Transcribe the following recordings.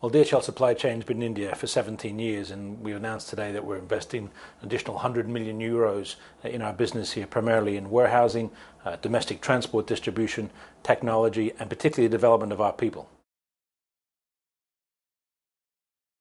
Well, DHL Supply Chain has been in India for 17 years, and we announced today that we're investing additional 100 million euros in our business here, primarily in warehousing, uh, domestic transport distribution, technology, and particularly the development of our people.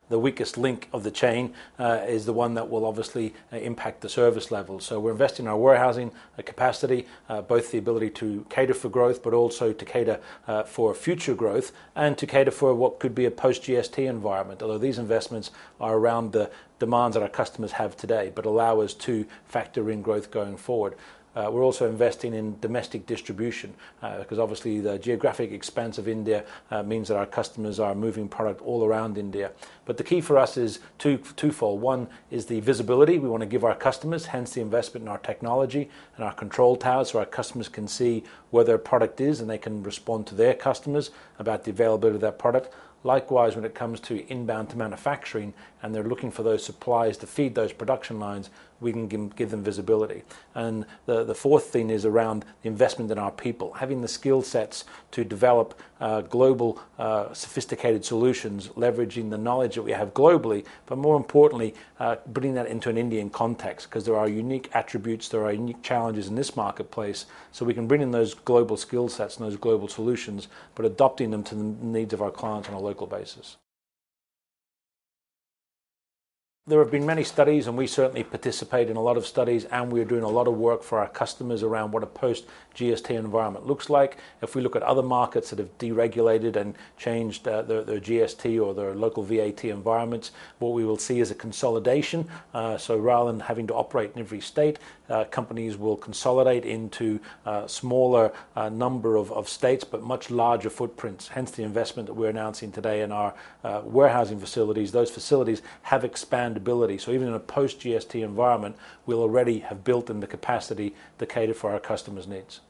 The weakest link of the chain uh, is the one that will obviously uh, impact the service level. So we're investing in our warehousing uh, capacity, uh, both the ability to cater for growth, but also to cater uh, for future growth and to cater for what could be a post GST environment. Although these investments are around the demands that our customers have today, but allow us to factor in growth going forward. Uh, we're also investing in domestic distribution uh, because obviously the geographic expanse of India uh, means that our customers are moving product all around India. But the key for us is two, twofold. One is the visibility we want to give our customers, hence the investment in our technology and our control towers so our customers can see where their product is and they can respond to their customers about the availability of that product. Likewise, when it comes to inbound to manufacturing and they're looking for those supplies to feed those production lines, we can give, them visibility. And the, the fourth thing is around investment in our people, having the skill sets to develop uh, global uh, sophisticated solutions, leveraging the knowledge that we have globally, but more importantly, uh, bringing that into an Indian context because there are unique attributes, there are unique challenges in this marketplace. So we can bring in those global skill sets and those global solutions, but adopting them to the needs of our clients on a local basis. There have been many studies, and we certainly participate in a lot of studies, and we're doing a lot of work for our customers around what a post GST environment looks like. If we look at other markets that have deregulated and changed uh, their, their, GST or their local VAT environments, what we will see is a consolidation. Uh, so rather than having to operate in every state, uh, companies will consolidate into a uh, smaller uh, number of, of states, but much larger footprints. Hence the investment that we're announcing today in our uh, warehousing facilities. Those facilities have expanded expandability. So even in a post GST environment, we'll already have built in the capacity to cater for our customers' needs.